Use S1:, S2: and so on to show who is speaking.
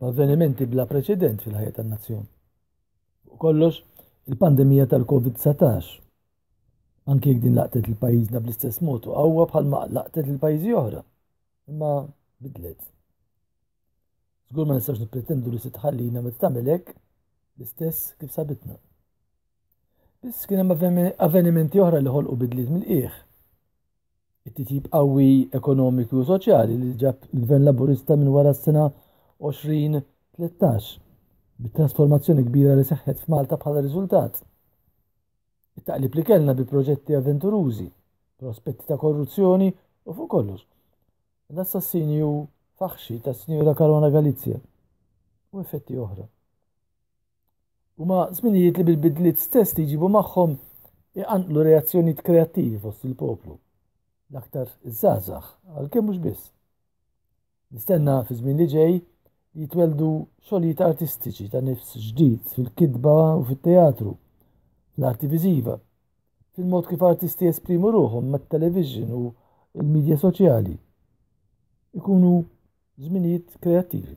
S1: b'avvenimenti bla preċedent fil-ħajja tan-nazzjon. Fuq kollox, il-pandemija tal-COVID-19. Anke jekk din laqtet il-pajjiżna bl-istess mod u qawwa bħalma laqtet il-pajjiżi oħra. Imma bidlet. Żgur ma nistax nippretendu li se tħallina meta tagħmel hekk l-istess kif sabitna. Biss kien hemm avvenimenti oħra li ħolqu bidliet mill-qiegħ It-titjib qawwi ekonomiku u soċjali li ġab il-Gvern Laburista minn wara s-sena 2013, bit-trasformazzjoni kbira li seħħet f'Malta bħala riżultat. It-taqlib li kellna bi proġetti avventurużi, prospetti ta' korruzzjoni u fuq kollox, l-assassinju faħxi tas-Sinjura Caruana Galizia u effetti oħra. Huma żminijiet li bil-bidliet stess li jġibu magħhom iqanqlu reazzjonijiet kreattivi fost il-poplu, l-aktar iż-żgħażagħ, għalkemm mhux biss. Nistenna fiż-żmien li ġej li jitweldu xogħlijiet artistiċi ta' nifs ġdid fil-kitba u fit-teatru, l-arti viżiva, fil-mod kif artisti jesprimu ruħhom mat-television u l-midja soċjali. Ikunu żminijiet kreattivi.